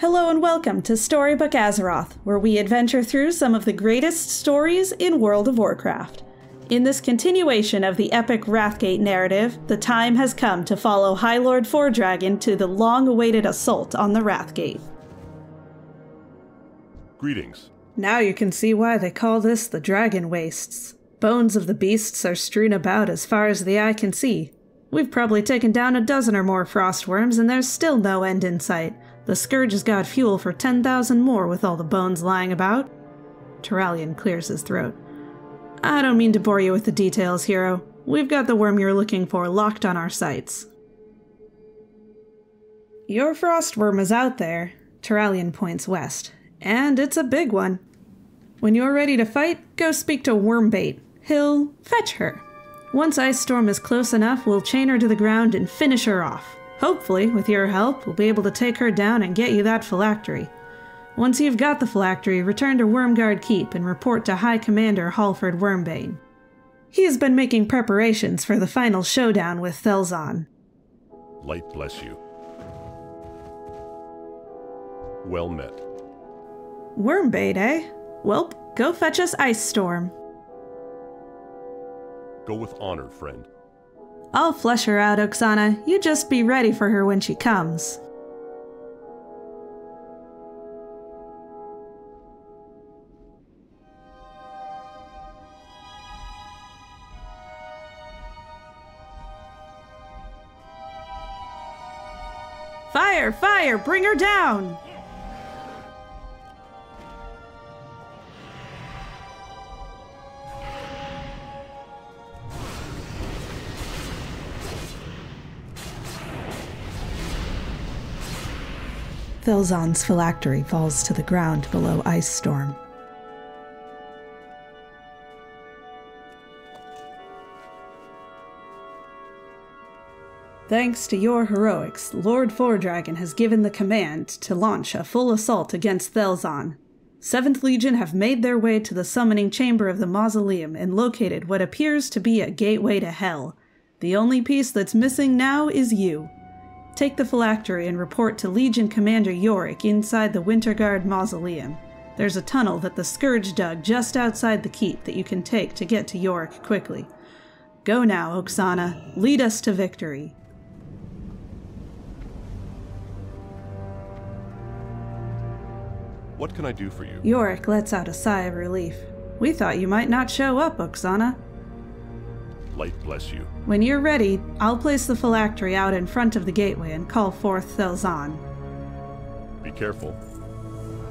Hello and welcome to Storybook Azeroth, where we adventure through some of the greatest stories in World of Warcraft. In this continuation of the epic Wrathgate narrative, the time has come to follow High Lord Fordragon to the long awaited assault on the Wrathgate. Greetings. Now you can see why they call this the Dragon Wastes. Bones of the beasts are strewn about as far as the eye can see. We've probably taken down a dozen or more frostworms, and there's still no end in sight. The Scourge has got fuel for 10,000 more with all the bones lying about. Turalyon clears his throat. I don't mean to bore you with the details, hero. We've got the worm you're looking for locked on our sights. Your frostworm is out there, Turalyon points west, and it's a big one. When you're ready to fight, go speak to Wormbait. He'll fetch her. Once Ice Storm is close enough, we'll chain her to the ground and finish her off. Hopefully, with your help, we'll be able to take her down and get you that phylactery. Once you've got the phylactery, return to Wormguard Keep and report to High Commander Halford Wyrmbane. He has been making preparations for the final showdown with Thel'zan. Light bless you. Well met. Wormbait, eh? Welp, go fetch us Ice Storm. Go with honor, friend. I'll flush her out, Oksana. You just be ready for her when she comes. Fire! Fire! Bring her down! Thel'zan's phylactery falls to the ground below Ice Storm. Thanks to your heroics, Lord Fordragon has given the command to launch a full assault against Thel'zan. Seventh Legion have made their way to the summoning chamber of the mausoleum and located what appears to be a gateway to hell. The only piece that's missing now is you. Take the phylactery and report to Legion Commander Yorick inside the Wintergarde Mausoleum. There's a tunnel that the Scourge dug just outside the keep that you can take to get to Yorick quickly. Go now, Oksana. Lead us to victory. What can I do for you? Yorick lets out a sigh of relief. We thought you might not show up, Oksana. Light bless you. When you're ready, I'll place the phylactery out in front of the gateway and call forth Thel'zan. Be careful.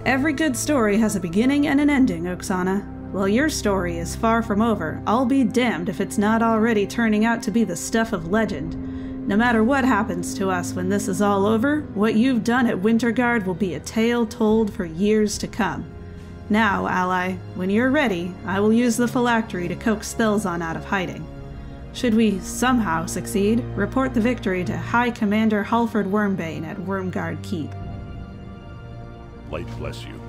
Every good story has a beginning and an ending, Oksana. While your story is far from over, I'll be damned if it's not already turning out to be the stuff of legend. No matter what happens to us when this is all over, what you've done at Wintergarde will be a tale told for years to come. Now, ally, when you're ready, I will use the phylactery to coax Thel'zan out of hiding. Should we somehow succeed, report the victory to High Commander Halford Wyrmbane at Wormguard Keep. Light bless you.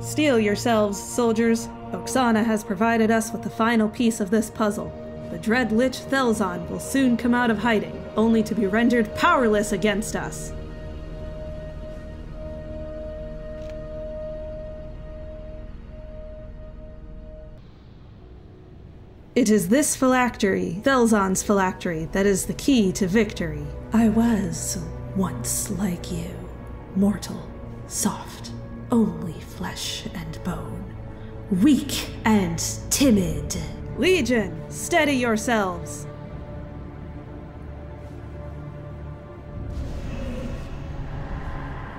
Steel yourselves, soldiers. Oksana has provided us with the final piece of this puzzle. The Dread Lich Thel'zan will soon come out of hiding, only to be rendered powerless against us. It is this phylactery, Thel'zan's phylactery, that is the key to victory. I was once like you, mortal, soft, only flesh and bone, weak and timid. Legion, steady yourselves!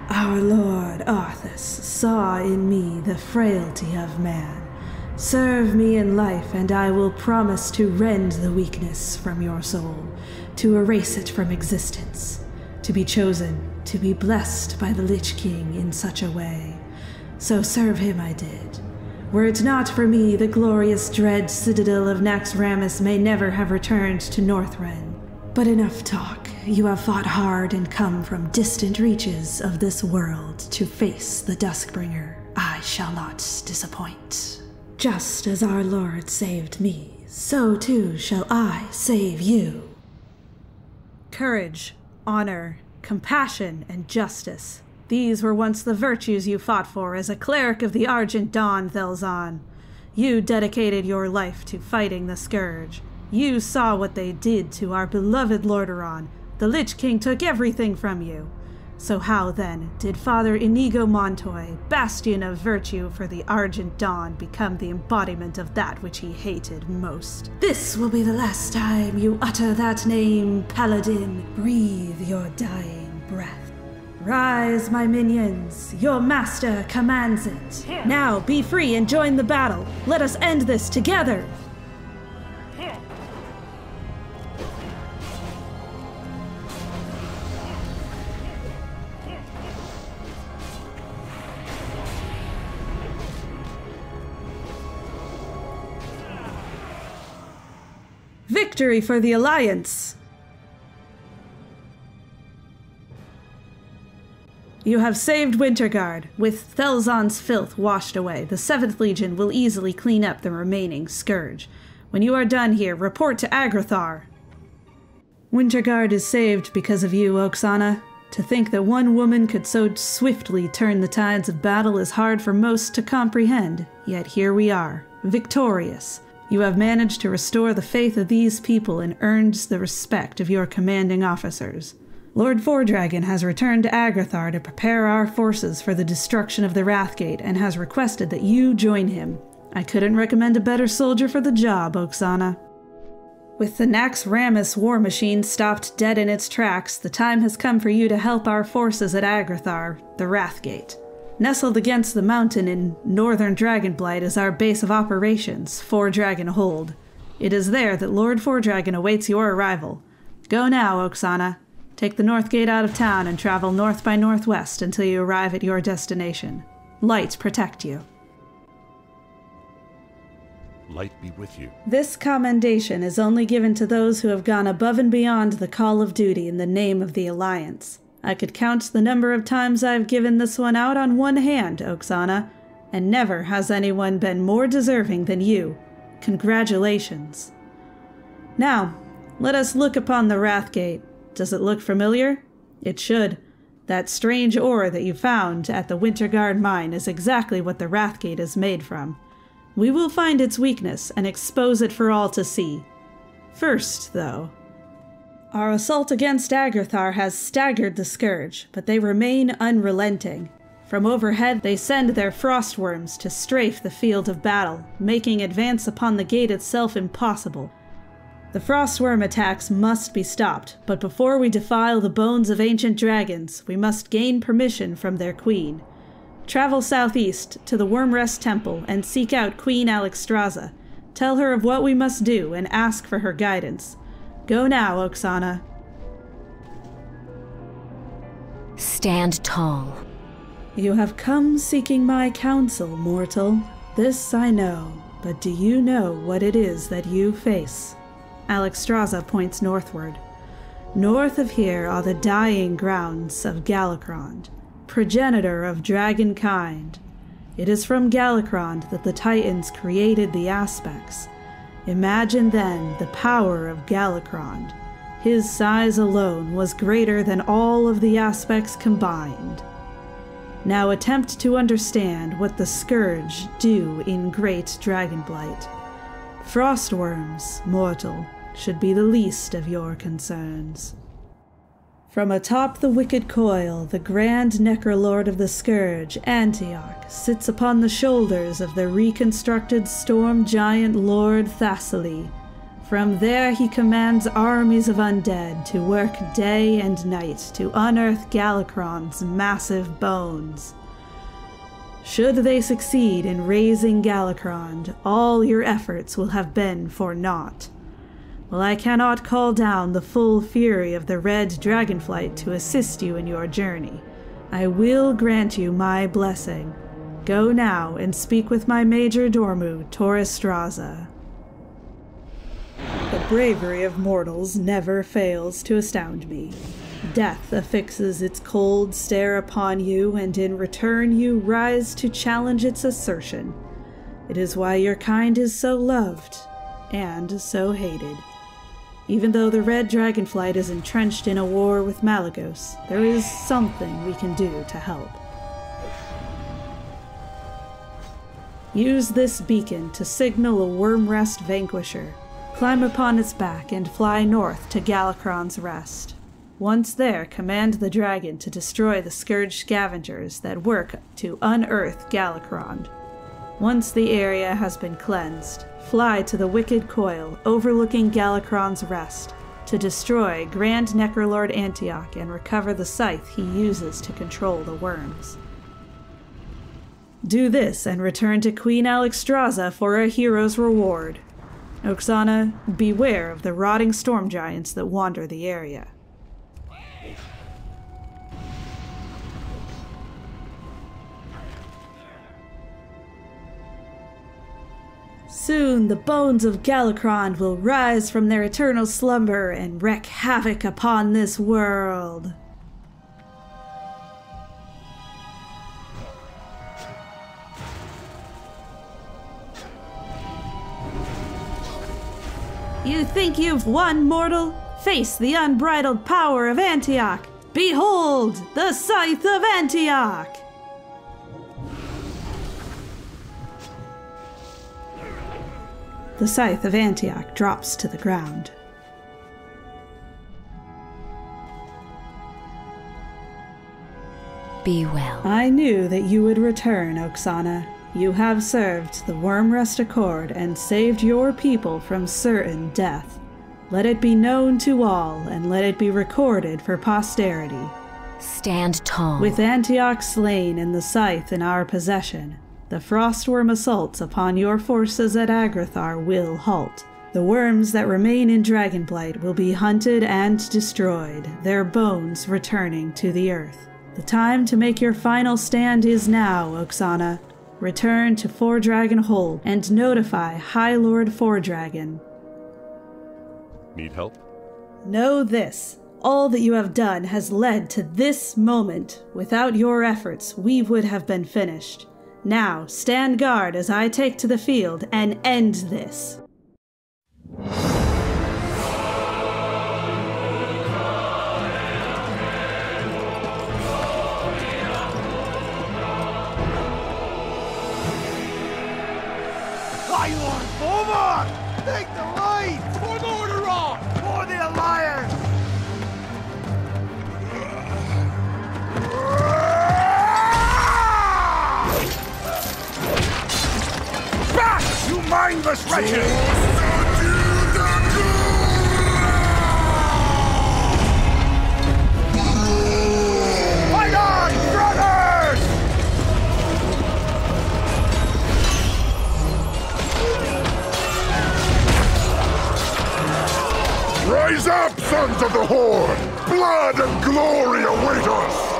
Our Lord Arthas saw in me the frailty of man. Serve me in life, and I will promise to rend the weakness from your soul, to erase it from existence, to be chosen, to be blessed by the Lich King in such a way. So serve him I did. Were it not for me, the glorious dread citadel of Naxxramas may never have returned to Northrend. But enough talk. You have fought hard and come from distant reaches of this world to face the Duskbringer. I shall not disappoint. Just as our Lord saved me, so too shall I save you. Courage, honor, compassion, and justice. These were once the virtues you fought for as a cleric of the Argent Dawn, Thel'zan. You dedicated your life to fighting the Scourge. You saw what they did to our beloved Lordaeron. The Lich King took everything from you. So how, then, did Father Inigo Montoy, bastion of virtue for the Argent Dawn, become the embodiment of that which he hated most? This will be the last time you utter that name, Paladin. Breathe your dying breath. Rise, my minions. Your master commands it. Now be free and join the battle. Let us end this together. Victory for the Alliance! You have saved Wintergarde. With Thel'zan's filth washed away, the 7th Legion will easily clean up the remaining Scourge. When you are done here, report to Angrathar. Wintergarde is saved because of you, Oksana. To think that one woman could so swiftly turn the tides of battle is hard for most to comprehend, yet here we are, victorious. You have managed to restore the faith of these people and earned the respect of your commanding officers. Lord Fordragon has returned to Angrathar to prepare our forces for the destruction of the Wrathgate and has requested that you join him. I couldn't recommend a better soldier for the job, Oksana. With the Naxxramas war machine stopped dead in its tracks, the time has come for you to help our forces at Angrathar, the Wrathgate. Nestled against the mountain in northern Dragonblight is our base of operations, Fordragon Hold. It is there that Lord Fordragon awaits your arrival. Go now, Oksana. Take the north gate out of town and travel north by northwest until you arrive at your destination. Light protect you. Light be with you. This commendation is only given to those who have gone above and beyond the call of duty in the name of the Alliance. I could count the number of times I've given this one out on one hand, Oksana, and never has anyone been more deserving than you. Congratulations. Now, let us look upon the Wrathgate. Does it look familiar? It should. That strange ore that you found at the Wintergarde mine is exactly what the Wrathgate is made from. We will find its weakness and expose it for all to see. First, though, our assault against Angrathar has staggered the Scourge, but they remain unrelenting. From overhead, they send their frostworms to strafe the field of battle, making advance upon the gate itself impossible. The frostworm attacks must be stopped, but before we defile the bones of ancient dragons, we must gain permission from their queen. Travel southeast to the Wyrmrest Temple and seek out Queen Alexstrasza. Tell her of what we must do and ask for her guidance. Go now, Oksana. Stand tall. You have come seeking my counsel, mortal. This I know, but do you know what it is that you face? Alexstrasza points northward. North of here are the dying grounds of Galakrond, progenitor of dragonkind. It is from Galakrond that the Titans created the aspects, Imagine then the power of Galakrond. His size alone was greater than all of the aspects combined. Now attempt to understand what the Scourge do in Great Dragonblight. Frostworms, mortal, should be the least of your concerns. From atop the wicked coil, the grand Necrolord of the Scourge, Antiok, sits upon the shoulders of the reconstructed storm giant Lord Thiassi. From there he commands armies of undead to work day and night to unearth Galakrond's massive bones. Should they succeed in raising Galakrond, all your efforts will have been for naught. I cannot call down the full fury of the red dragonflight to assist you in your journey, I will grant you my blessing. Go now and speak with my Major Dormu, Tariolstrasz. The bravery of mortals never fails to astound me. Death affixes its cold stare upon you, and in return you rise to challenge its assertion. It is why your kind is so loved and so hated. Even though the Red Dragonflight is entrenched in a war with Malygos, there is something we can do to help. Use this beacon to signal a Wyrmrest Vanquisher. Climb upon its back and fly north to Galakrond's Rest. Once there, command the dragon to destroy the Scourge scavengers that work to unearth Galakrond. Once the area has been cleansed, fly to the Wicked Coil overlooking Galakrond's Rest to destroy Grand Necrolord Antiok and recover the scythe he uses to control the worms. Do this and return to Queen Alexstrasza for a hero's reward. Oksana, beware of the rotting storm giants that wander the area. Soon the bones of Galakrond will rise from their eternal slumber and wreak havoc upon this world. You think you've won, mortal? Face the unbridled power of Antiok! Behold, the Scythe of Antiok! The Scythe of Antiok drops to the ground. Be well. I knew that you would return, Oksana. You have served the Wyrmrest Accord and saved your people from certain death. Let it be known to all, and let it be recorded for posterity. Stand tall. With Antiok slain and the scythe in our possession, the Frostworm assaults upon your forces at Angrathar will halt. The worms that remain in Dragonblight will be hunted and destroyed, their bones returning to the earth. The time to make your final stand is now, Oksana. Return to Fordragon Hold and notify High Lord Fordragon. Need help? Know this. All that you have done has led to this moment. Without your efforts, we would have been finished. Now, stand guard as I take to the field and end this. Mindless wretches! Rise up, sons of the Horde! Blood and glory await us!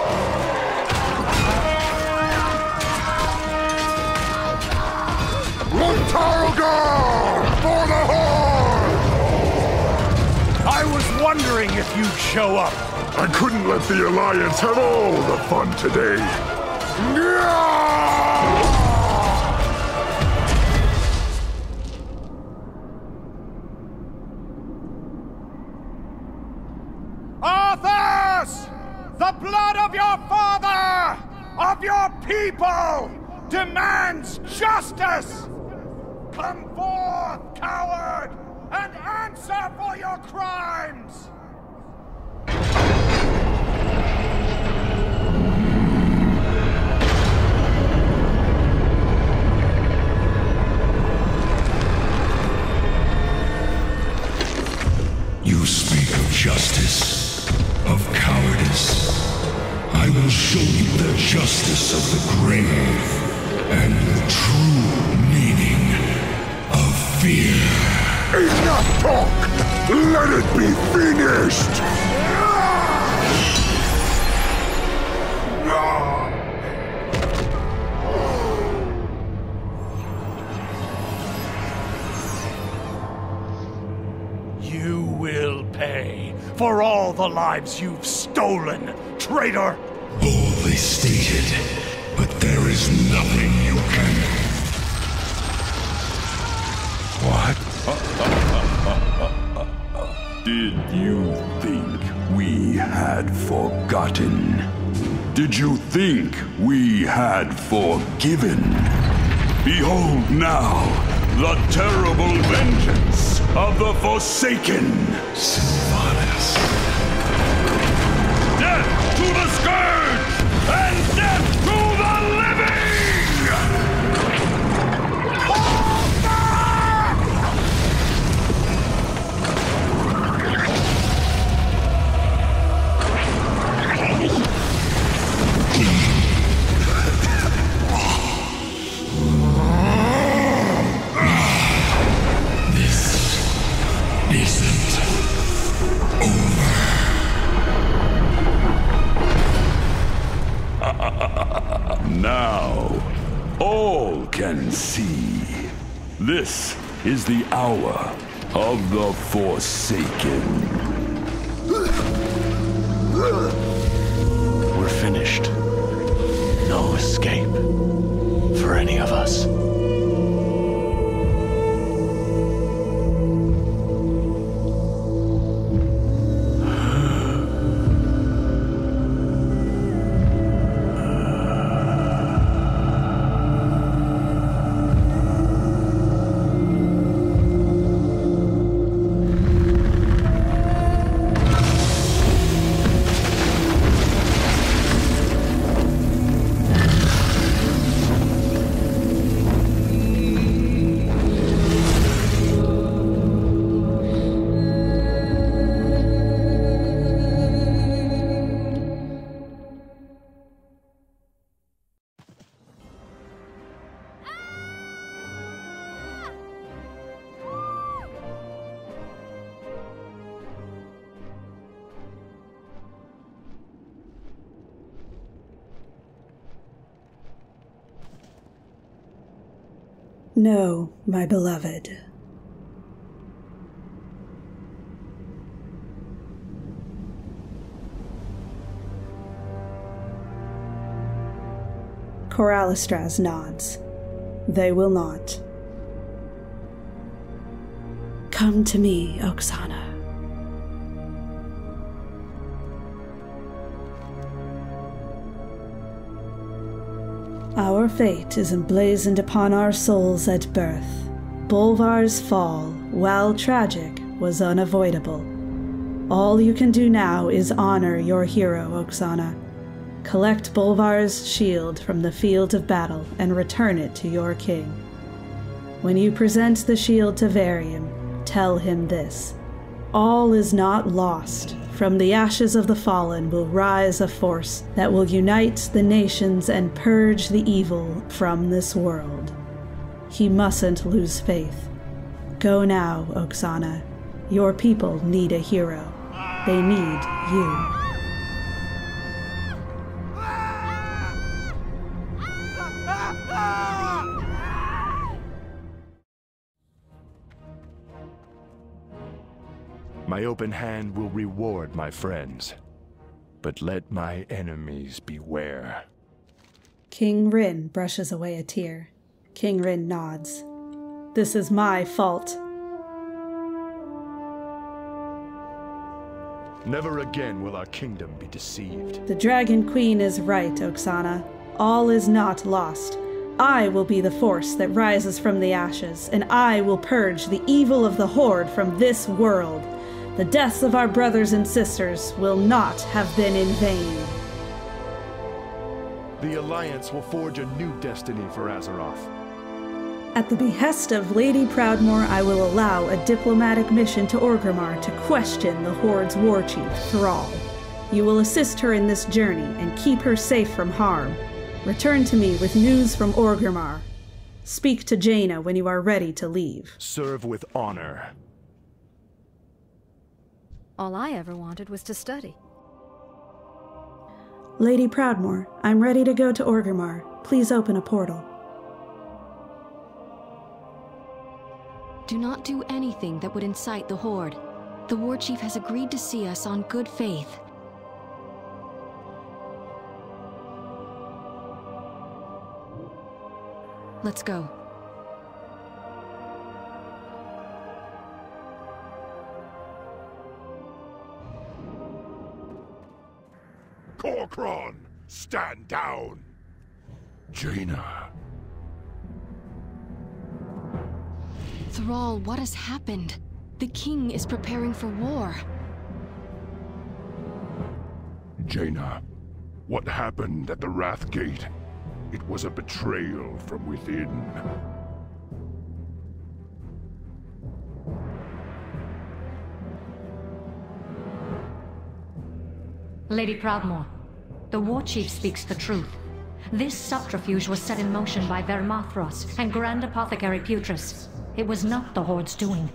Luntargar! For the Horde! I was wondering if you'd show up. I couldn't let the Alliance have all the fun today. Arthas! The blood of your father, of your people, demands justice! Come forth, coward, and answer for your crimes! You speak of justice, of cowardice. I will show you the justice of the grave and the true fear. Enough talk! Let it be finished! You will pay for all the lives you've stolen, traitor! Boldly stated, but there is nothing you can. What? Did you think we had forgotten? Did you think we had forgiven? Behold now the terrible vengeance of the Forsaken! Sylvanas. Death to the Scourge! Hour of the Forsaken. No, my beloved. Korialstrasz nods. They will not. Come to me, Oksana. Our fate is emblazoned upon our souls at birth. Bolvar's fall, while tragic, was unavoidable. All you can do now is honor your hero, Oksana. Collect Bolvar's shield from the field of battle and return it to your king. When you present the shield to Varian, tell him this All is not lost. From the ashes of the fallen will rise a force that will unite the nations and purge the evil from this world. He mustn't lose faith. Go now, Oksana. Your people need a hero. They need you. My open hand will reward my friends, but let my enemies beware. King Wrynn brushes away a tear. King Wrynn nods. This is my fault. Never again will our kingdom be deceived. The Dragon Queen is right, Oksana. All is not lost. I will be the force that rises from the ashes, and I will purge the evil of the Horde from this world. The deaths of our brothers and sisters will not have been in vain. The Alliance will forge a new destiny for Azeroth. At the behest of Lady Proudmoore, I will allow a diplomatic mission to Orgrimmar to question the Horde's war chief, Thrall. You will assist her in this journey and keep her safe from harm. Return to me with news from Orgrimmar. Speak to Jaina when you are ready to leave. Serve with honor. All I ever wanted was to study. Lady Proudmoore, I'm ready to go to Orgrimmar. Please open a portal. Do not do anything that would incite the Horde. The War Chief has agreed to see us on good faith. Let's go. Kor'kron, stand down! Jaina. Thrall, what has happened? The king is preparing for war. Jaina, what happened at the Wrath Gate? It was a betrayal from within. Lady Proudmoore, the War Chief speaks the truth. This subterfuge was set in motion by Varimathras and Grand Apothecary Putris. It was not the Horde's doing.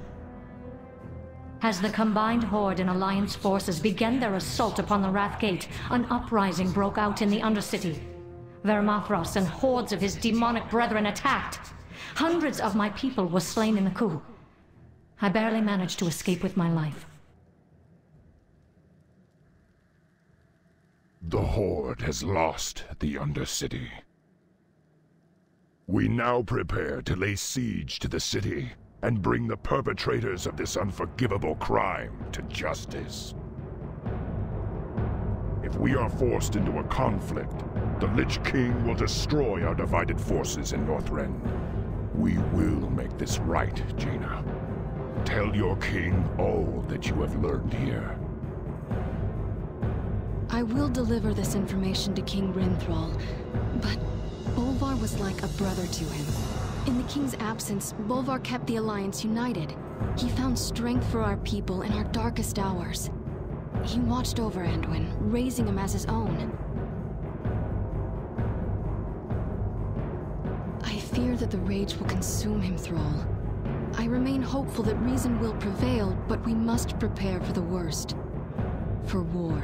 As the combined Horde and Alliance forces began their assault upon the Wrathgate, an uprising broke out in the Undercity. Varimathras and hordes of his demonic brethren attacked. Hundreds of my people were slain in the coup. I barely managed to escape with my life. The Horde has lost the Undercity. We now prepare to lay siege to the city and bring the perpetrators of this unforgivable crime to justice. If we are forced into a conflict, the Lich King will destroy our divided forces in Northrend. We will make this right, Jaina. Tell your king all that you have learned here. I will deliver this information to King Rinthral, but Bolvar was like a brother to him. In the King's absence, Bolvar kept the Alliance united. He found strength for our people in our darkest hours. He watched over Anduin, raising him as his own. I fear that the rage will consume him, Thrall. I remain hopeful that reason will prevail, but we must prepare for the worst. For war.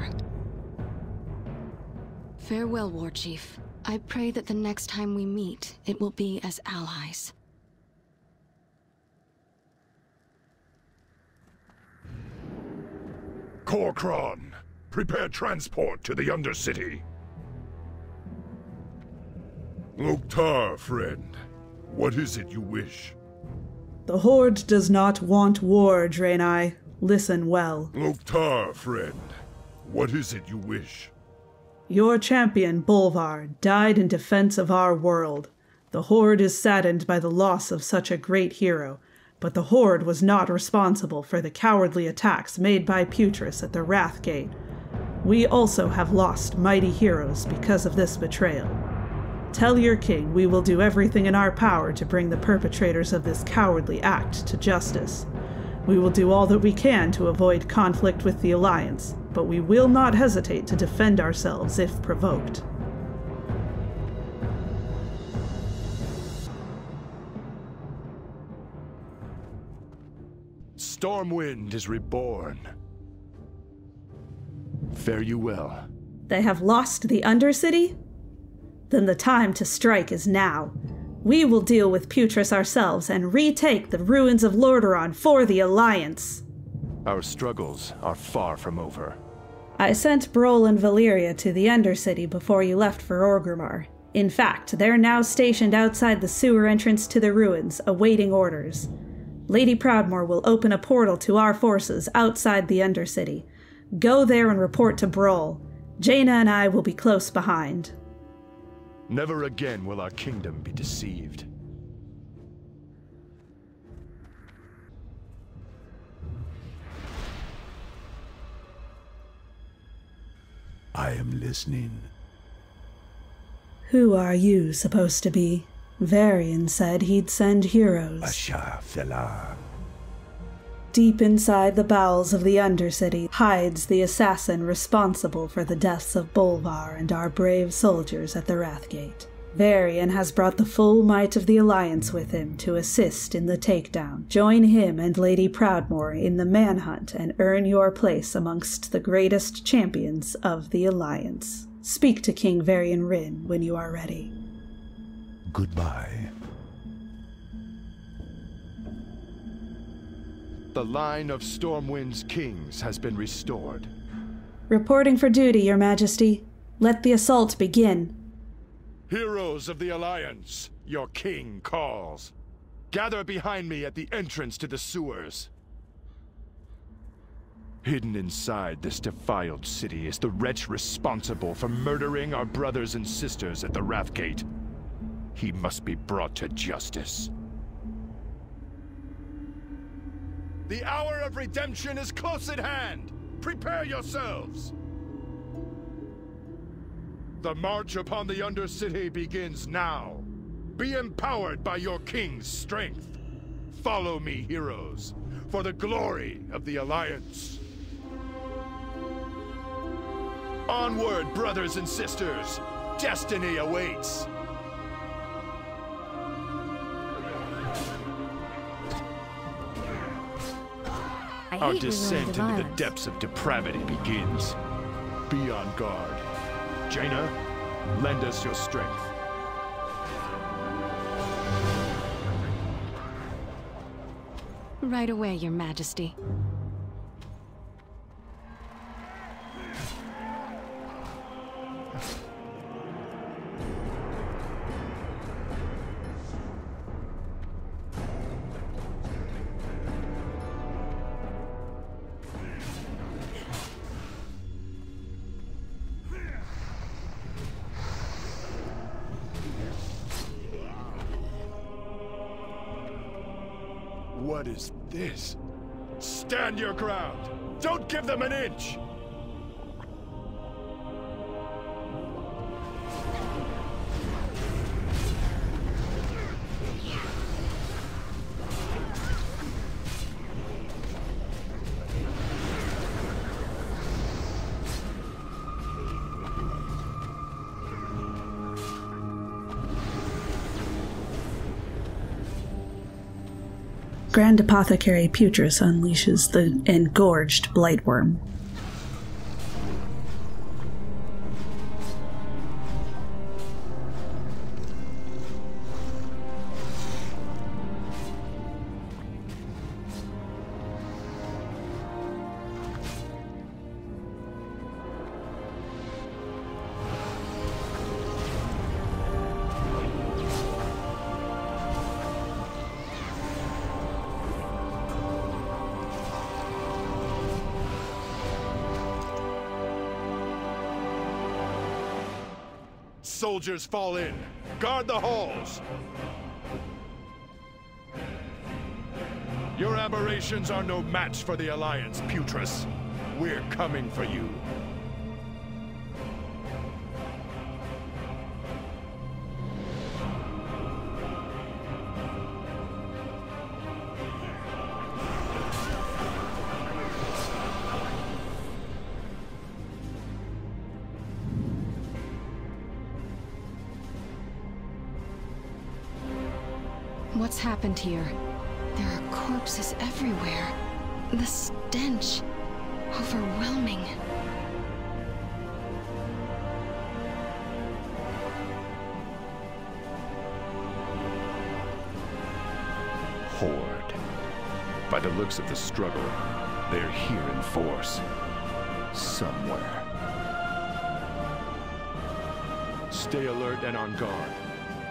Farewell, War Chief. I pray that the next time we meet, it will be as allies. Kor'kron, prepare transport to the Undercity. Loktar, friend. What is it you wish? The Horde does not want war, Draenei. Listen well. Loktar, friend. What is it you wish? Your champion, Bolvar, died in defense of our world. The Horde is saddened by the loss of such a great hero, but the Horde was not responsible for the cowardly attacks made by Putris at the Wrathgate. We also have lost mighty heroes because of this betrayal. Tell your king we will do everything in our power to bring the perpetrators of this cowardly act to justice. We will do all that we can to avoid conflict with the Alliance, but we will not hesitate to defend ourselves if provoked. Stormwind is reborn. Fare you well. They have lost the Undercity? Then the time to strike is now. We will deal with Putris ourselves and retake the ruins of Lordaeron for the Alliance. Our struggles are far from over. I sent Broll and Valeera to the Undercity before you left for Orgrimmar. In fact, they're now stationed outside the sewer entrance to the ruins, awaiting orders. Lady Proudmoore will open a portal to our forces outside the Undercity. Go there and report to Broll. Jaina and I will be close behind. Never again will our kingdom be deceived. I am listening. Who are you supposed to be? Varian said he'd send heroes. Asha Felar. Deep inside the bowels of the Undercity hides the assassin responsible for the deaths of Bolvar and our brave soldiers at the Wrathgate. Varian has brought the full might of the Alliance with him to assist in the takedown. Join him and Lady Proudmoore in the manhunt and earn your place amongst the greatest champions of the Alliance. Speak to King Varian Wrynn when you are ready. Goodbye. The line of Stormwind's kings has been restored. Reporting for duty, Your Majesty. Let the assault begin. Heroes of the Alliance, your king calls. Gather behind me at the entrance to the sewers. Hidden inside this defiled city is the wretch responsible for murdering our brothers and sisters at the Wrathgate. He must be brought to justice. The hour of redemption is close at hand! Prepare yourselves! The march upon the Undercity begins now. Be empowered by your king's strength. Follow me, heroes, for the glory of the Alliance. Onward, brothers and sisters! Destiny awaits! Our descent into the depths of depravity begins. Be on guard. Jaina, lend us your strength. Right away, Your Majesty. What is this? Stand your ground! Don't give them an inch! Grand Apothecary Putris unleashes the engorged Blightworm. Soldiers fall in! Guard the halls! Your aberrations are no match for the Alliance, Putris. We're coming for you. Horde. By the looks of the struggle, they're here in force. Somewhere. Stay alert and on guard.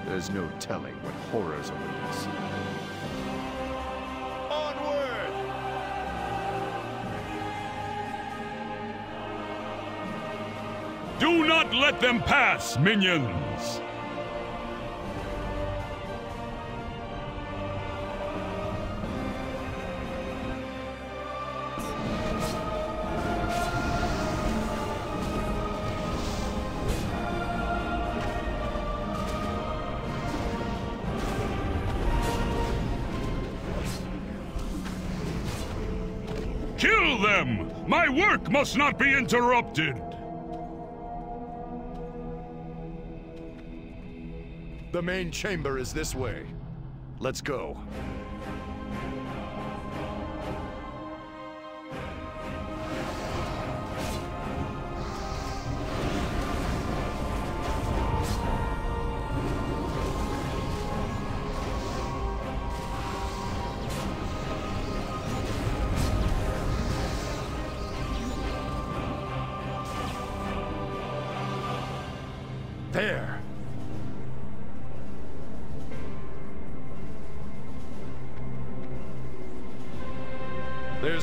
There's no telling what horrors await us. Onward! Do not let them pass, minions! Must not be interrupted! The main chamber is this way. Let's go.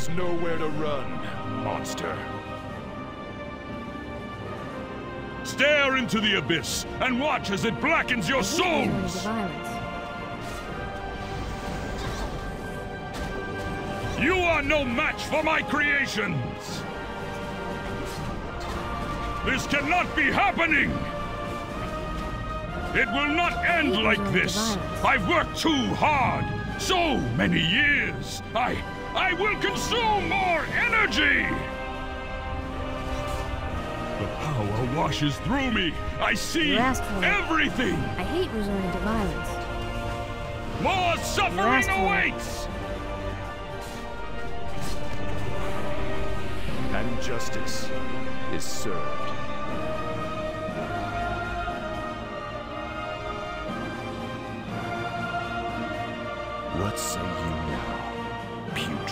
There's nowhere to run, monster. Stare into the abyss and watch as it blackens your souls! You are no match for my creations! This cannot be happening! It will not end like this! I've worked too hard! So many years! I... I will consume more energy! The power washes through me! I see everything! I hate resorting to violence. More suffering awaits! And justice is served. What say you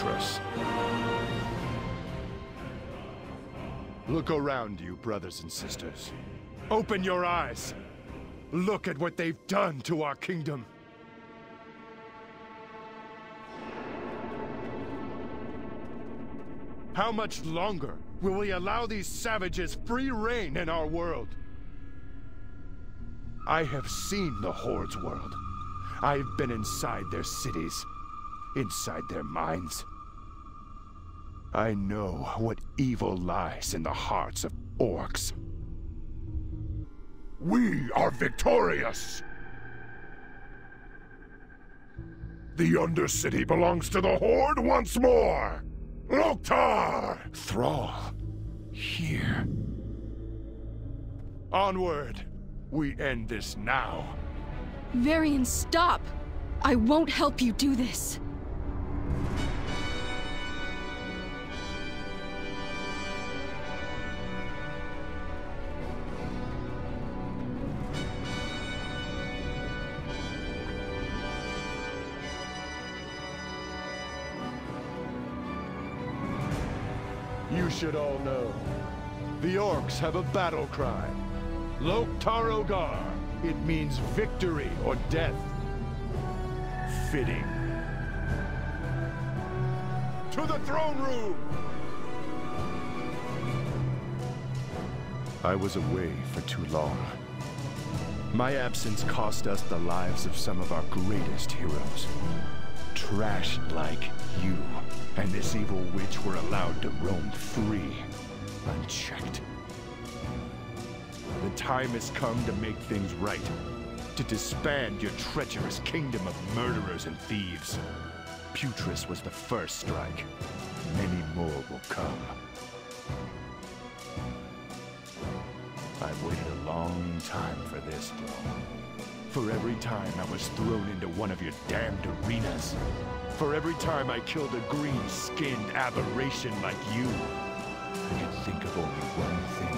now, Putress? Look around you, brothers and sisters. Open your eyes. Look at what they've done to our kingdom. How much longer will we allow these savages free reign in our world? I have seen the Horde's world. I've been inside their cities, inside their minds. I know what evil lies in the hearts of orcs. We are victorious! The Undercity belongs to the Horde once more! Loktar! Thrall, here. Onward! We end this now. Varian, stop! I won't help you do this. Should all know. The orcs have a battle cry. Loktar Ogar. It means victory or death. Fitting. To the throne room! I was away for too long. My absence cost us the lives of some of our greatest heroes. Trashed like you and this evil witch were allowed to roam free, unchecked. The time has come to make things right, to disband your treacherous kingdom of murderers and thieves. Putress was the first strike. Many more will come. I've waited a long time for this, throne. For every time I was thrown into one of your damned arenas. For every time I killed a green-skinned aberration like you. I could think of only one thing.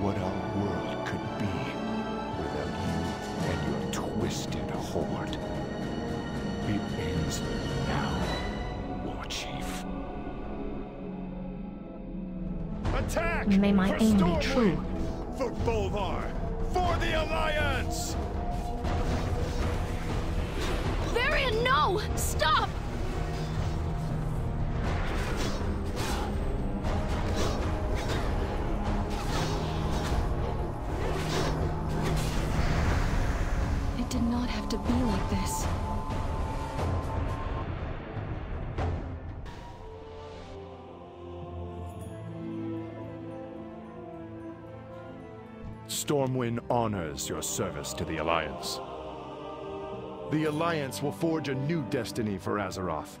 What our world could be without you and your twisted horde. It ends now, War Chief. Attack! May my aim be true. For Bolvar! For the Alliance! Stop! It did not have to be like this. Stormwind honors your service to the Alliance. The Alliance will forge a new destiny for Azeroth.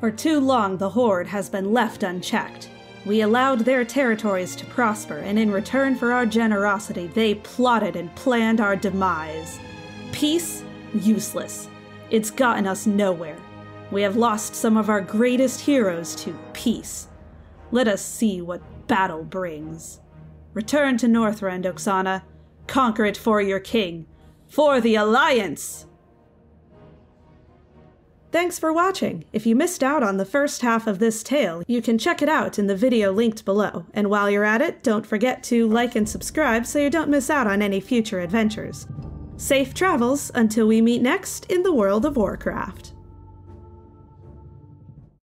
For too long, the Horde has been left unchecked. We allowed their territories to prosper, and in return for our generosity, they plotted and planned our demise. Peace? Useless. It's gotten us nowhere. We have lost some of our greatest heroes to peace. Let us see what battle brings. Return to Northrend, Oksana. Conquer it for your king. For the Alliance! Thanks for watching! If you missed out on the first half of this tale, you can check it out in the video linked below. And while you're at it, don't forget to like and subscribe so you don't miss out on any future adventures. Safe travels until we meet next in the world of Warcraft.